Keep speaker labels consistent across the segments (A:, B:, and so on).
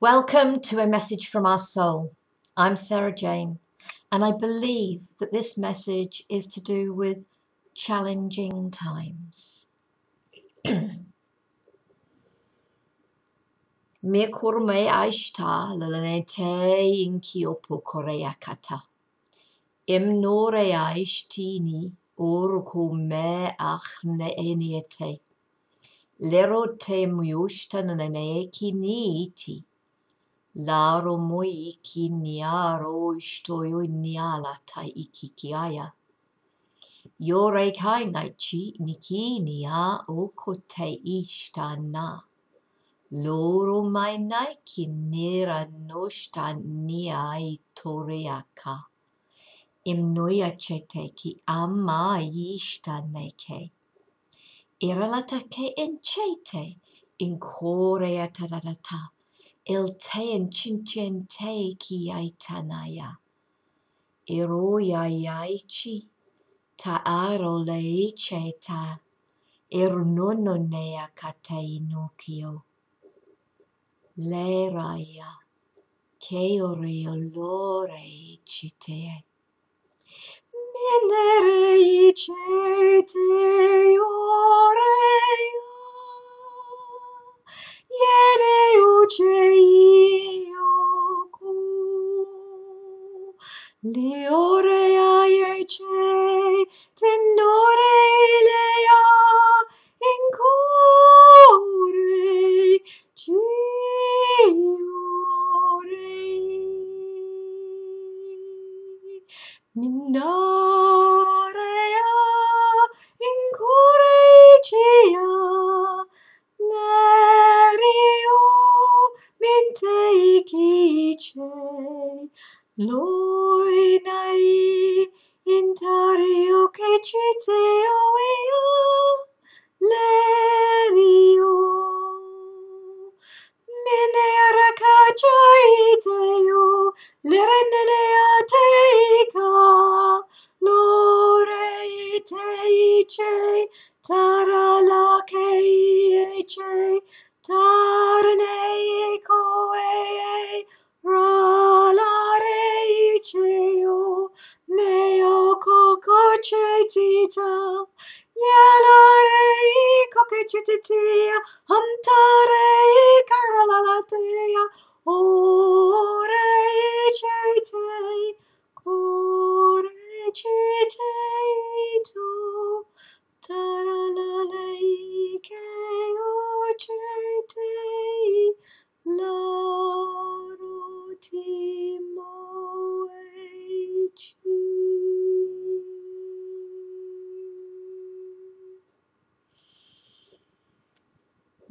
A: Welcome to a message from our soul. I'm Sarah Jane, and I believe that this message is to do with challenging times. Me kurme aishta lalane te inkiopo korea kata. Im nore aishtini orko me achne eniete. Lero te muushta nanane ki ni iti. Laro moi iki niaro istoioi niala ta iki kiaia. Yorei kai naichi niki nia oko te ishta na. Loro mai naiki nera noshta niai toreaka. Imnoia ceteki ama ishta neke. Iralatake en cete in corea ta ta ta ta elteen cincenteiki aitanaya. Eroia iaici, ta aro leice ta, ernononea kateinukio. Leraia, keore olore citea. Menere iceteo, oh! Leore aiecei, tenore ilea, in core ciorei. Mindarea, in core cia, lerio, mente cicei, Loi nai intario che ci te Ielorei cocecitia, amtarei caralalatea, orei ceitei, corecitei.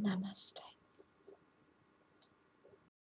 A: Namaste.